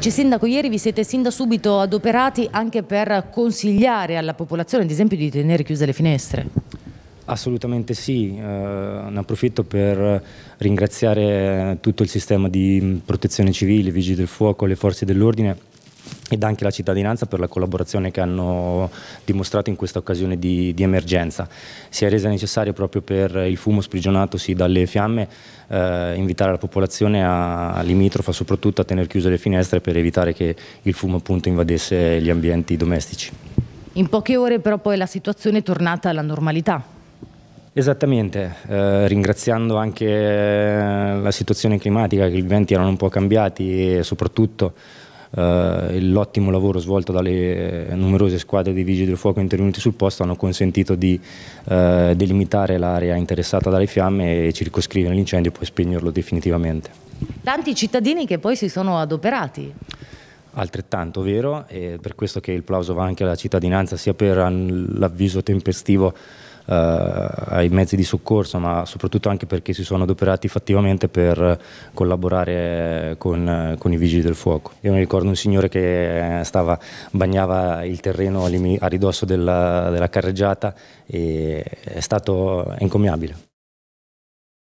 Vice Sindaco, ieri vi siete sin da subito adoperati anche per consigliare alla popolazione, ad esempio, di tenere chiuse le finestre. Assolutamente sì, eh, ne approfitto per ringraziare tutto il sistema di protezione civile, vigili del fuoco, le forze dell'ordine ed anche la cittadinanza per la collaborazione che hanno dimostrato in questa occasione di, di emergenza. Si è resa necessaria proprio per il fumo sprigionatosi dalle fiamme eh, invitare la popolazione a, a limitrofa soprattutto a tenere chiuse le finestre per evitare che il fumo appunto invadesse gli ambienti domestici. In poche ore però poi la situazione è tornata alla normalità. Esattamente, eh, ringraziando anche eh, la situazione climatica, che i venti erano un po' cambiati e soprattutto eh, l'ottimo lavoro svolto dalle numerose squadre di vigili del fuoco intervenuti sul posto hanno consentito di eh, delimitare l'area interessata dalle fiamme e circoscrivere l'incendio e poi spegnerlo definitivamente. Tanti cittadini che poi si sono adoperati. Altrettanto vero, e per questo che il plauso va anche alla cittadinanza sia per l'avviso tempestivo eh, ai mezzi di soccorso, ma soprattutto anche perché si sono adoperati fattivamente per collaborare con, con i vigili del fuoco. Io mi ricordo un signore che stava, bagnava il terreno a ridosso della, della carreggiata e è stato encomiabile.